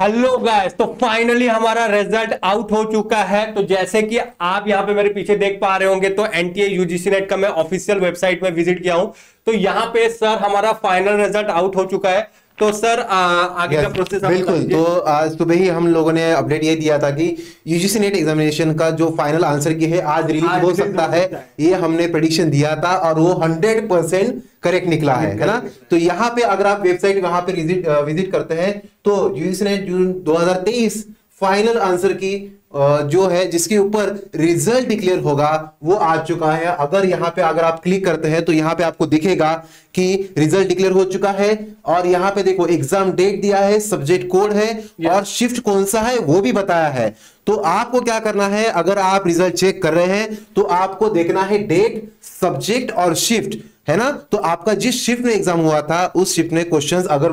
Hello guys तो finally हमारा result out हो चुका है। तो जैसे कि आप यहाँ पे मेरे पीछे देख पा रहे होंगे तो एनटीए यूजीसी नेट का मैं ऑफिशियल वेबसाइट में विज़िट किया हूँ। तो यहाँ पे सर हमारा फाइनल रिज़ल्ट आउट हो चुका है। तो सर आ, आगे का प्रोसेस बिल्कुल। तो आज सुबह ही हम लोगों ने अपडेट ये दिया था कि यूजीसी नेट एग्जामिनेशन का जो फाइनल आंसर की है आज रिलीज़ हो सकता है। ये हमने प्रोडिक्शन दिया था और वो हंड्रेड परसेंट करेक्ट निकला है है ना? तो यहाँ पे अगर आप वेबसाइट वहाँ पे विज़िट विज़िट करते हैं तो UGC NET June 2023 final answer key जो है जिसके ऊपर रिज़ल्ट डिक्लेयर होगा वो आ चुका है। अगर यहाँ पे अगर आप क्लिक करते हैं तो यहाँ पे आपको दिखेगा कि रिज़ल्ट डिक्लेयर हो चुका है। और यहाँ पे देखो एग्ज़ाम डेट दिया है सब्जेक्ट कोड है और शिफ्ट कौन सा है वो भी बताया है। तो आपको क्या करना है अगर आप रिज़ल्ट चेक कर रहे हैं तो आपको देखना है डेट सब्जेक्ट और शिफ्ट है ना? तो आपका जिस शिफ्ट में एग्ज़ाम हुआ था उस शिफ्ट में क्वेश्चंस अगर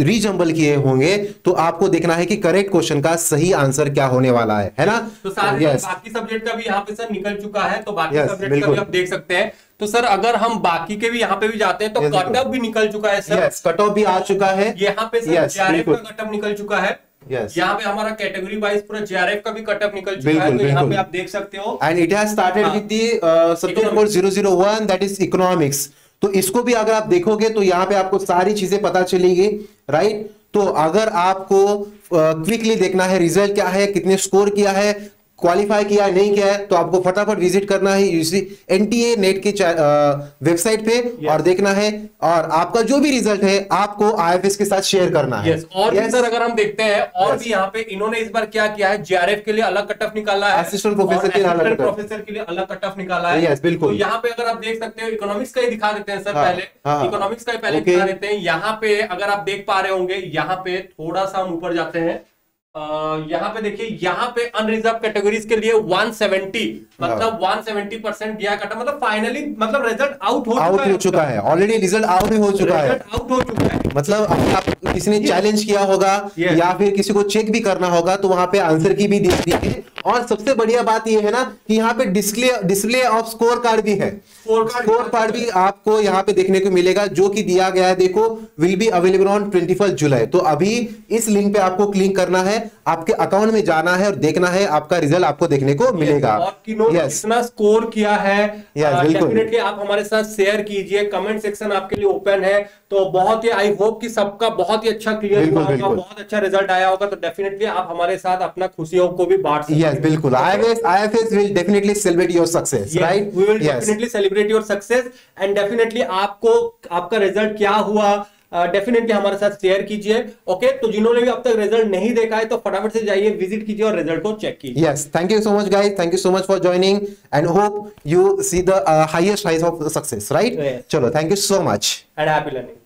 रीजम्बल किए होंगे तो आपको देखना है कि करेक्ट क्वेश्चन का सही आंसर क्या होने वाला है है ना? तो सारे yes. बाकी सब्जेक्ट का भी यहाँ पे सर निकल चुका है तो बाकी yes, सब्जेक्ट का भी आप देख सकते हैं। तो सर अगर हम बाकी के भी यहाँ पे भी जाते हैं तो कट ऑफ़ भी निकल चुका है सर कट ऑफ़ भी आ चुका है। यहाँ पे सर कट ऑफ़ निकल चुका है। Yes. यहाँ पे हमारा कैटेगरी वाइज पूरा जेआरएफ का भी कटअप निकल चुका है तो यहाँ पे आप देख सकते हो। And it has started with the subject code 001 that is economics तो इसको भी अगर आप देखोगे तो यहाँ पे आपको सारी चीज़ें पता चलेगी राइट तो अगर आपको क्विकली uh, देखना है रिज़ल्ट क्या है कितने स्कोर किया है क्वालिफाई किया है नहीं किया है तो आपको फटाफट विज़िट करना है यूसी एनटीए नेट के वेबसाइट पे yes. और देखना है और आपका जो भी रिज़ल्ट है आपको आईएफएस के साथ शेयर करना है yes. और yes. सर अगर हम देखते हैं और yes. भी यहाँ पे इन्होंने इस बार क्या किया है जेआरएफ के लिए अलग कट ऑफ़ निकाला है असिस्टेंट प्रोफेसर के लिए अलग प्रोफेसर के लिए अलग कट ऑफ़ निकाला है यस बिल्कुल तो यहाँ पे अगर आप देख सकते हो इकोनॉमिक्स का ही दिखा देते हैं सर हाँ, पहले इकोनॉमिक्स हाँ। का ही पहले दिखा देते हैं यहाँ पे अगर आप देख पा रहे होंगे यहाँ पे थोड़ा सा हम ऊपर जाते हैं यहाँ पे देखिए यहाँ पे अनरिजर्व कैटेगरीज के लिए 170 मतलब 170 परसेंट दिया कटा मतलब फाइनली मतलब रिज़ल्ट आउट हो आउट हो। चुका है ऑलरेडी रिज़ल्ट आउट हो चुका है। आउट हो चुका है। मतलब आप किसी ने चैलेंज किया होगा या फिर किसी को चेक भी करना होगा तो वहाँ पे आंसर की भी दी है। और सबसे बढ़िया बात यह है ना कि यहाँ पे display display of score card भी है। स्कोर कार्ड भी आपको यहाँ पे देखने को मिलेगा जो कि दिया गया है देखो will be available on twenty July तो अभी इस लिंक पे आपको क्लिक करना है आपके अकाउंट में जाना है और देखना है आपका रिज़ल्ट आपको देखने को मिलेगा। स्कोर किया है डेफिनेटली आप हमारे साथ शेयर कीजिए कमेंट सेक्शन आपके लिए ओपन है तो बहुत ही आई होप कि सबका बहुत ही अच्छा क्लियर हुआ होगा बहुत अच्छा रिज़ल्ट आया होगा तो डेफिनेटली आप हमारे साथ अपना खुशियों को भी बांट सकते बिल्कुल IFS IFS will definitely celebrate your success yes, right? we will yes. definitely celebrate your success and definitely आपको आपका रिज़ल्ट क्या हुआ डेफिनेटली uh, हमारे साथ शेयर कीजिए ओके तो जिन्होंने भी अब तक रिज़ल्ट नहीं देखा है तो फटाफट से जाइए विज़िट कीजिए और रिज़ल्ट को चेक कीजिए। Yes thank you so much guys thank you so much for joining and hope you see the highest heights of success right चलो thank you so much and happy learning